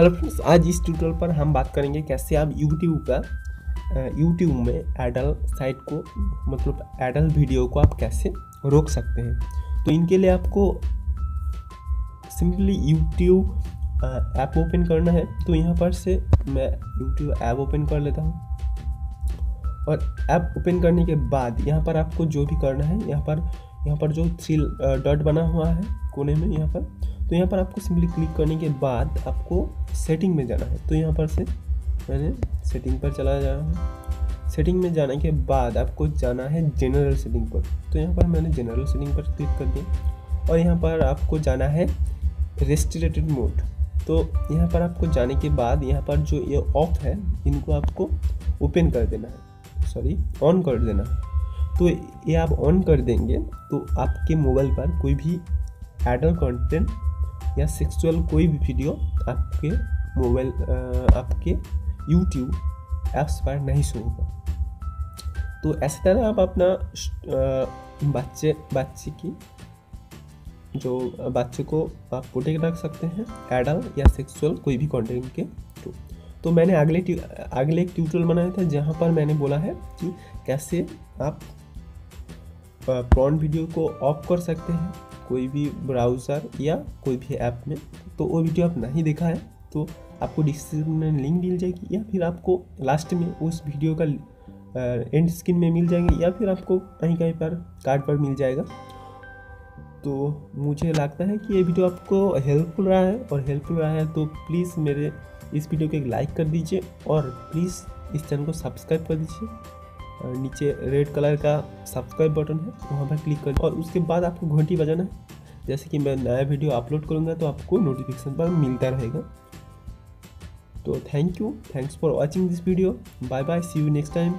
Hello friends, आज इस tutorial पर हम बात करेंगे कैसे आप यूट्यूब का यूट्यूब में एडल साइट को मतलब एडल वीडियो को आप कैसे रोक सकते हैं। तो इनके लिए आपको सिंपली यूट्यूब ऐप ओपन करना है। तो यहाँ पर से मैं यूट्यूब ऐप ओपन कर लेता हूँ। और ऐप ओपन करने के बाद यहाँ पर आपको जो भी करना है, यहाँ पर यहाँ पर जो थ्री डॉट बना हुआ है कोने में यहाँ पर तो यहाँ पर आपको सिंपली क्लिक करने के बाद आपको सेटिंग में जाना है। तो यहाँ पर से मैंने सेटिंग पर चला जा रहा हूँ। सेटिंग में जाने के बाद आपको जाना है जनरल सेटिंग पर। तो यहाँ पर मैंने जनरल सेटिंग पर क्लिक कर दिया और यहाँ पर आपको जाना है रेस्टिलेटेड मोड तो यहाँ पर आपको जाने के बाद यहाँ पर जो ये ऑफ़ है, इनको आपको ओपन कर देना है। सॉरी ऑन कर देना है। तो ये आप ऑन कर देंगे तो आपके मोबाइल पर कोई भी एडल्ट कंटेंट या सेक्सुअल कोई भी वीडियो आपके मोबाइल आपके यूट्यूब ऐप्स पर नहीं शो होगा। तो ऐसी तरह आप अपना बच्चे बच्चे की, जो बच्चे को आप प्रोटेक्ट रख सकते हैं एडल या सेक्सुअल कोई भी कंटेंट के थ्रू तो मैंने अगले अगले एक ट्यूटोरियल बनाया था, जहाँ पर मैंने बोला है कि कैसे आप प्रॉन वीडियो को ऑफ़ कर सकते हैं, कोई भी ब्राउज़र या कोई भी ऐप में। तो वो वीडियो आप नहीं देखा है तो आपको डिस्क्रिप्शन में लिंक मिल जाएगी या फिर आपको लास्ट में उस वीडियो का एंड स्क्रीन में मिल जाएँगे या फिर आपको कहीं कहीं पर कार्ड पर मिल जाएगा। तो मुझे लगता है कि ये वीडियो आपको हेल्पफुल रहा है और हेल्पफुल रहा है तो प्लीज़ मेरे इस वीडियो को एक लाइक कर दीजिए और प्लीज़ इस चैनल को सब्सक्राइब कर दीजिए। नीचे रेड कलर का सब्सक्राइब बटन है, वहाँ पर क्लिक कर और उसके बाद आपको घंटी बजाना है। जैसे कि मैं नया वीडियो अपलोड करूँगा तो आपको नोटिफिकेशन पर मिलता रहेगा। तो thank you thanks for watching this video bye bye see you next time